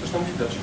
Coś tam widać.